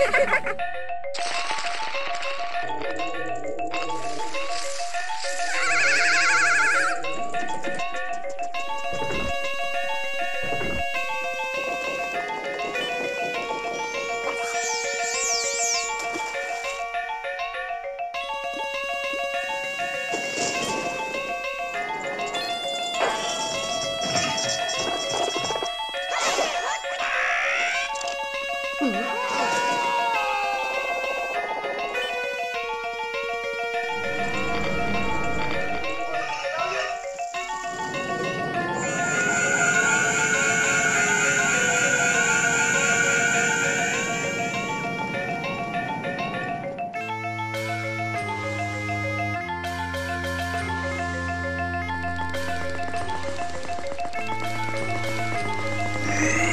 Ha ha ha! Yeah.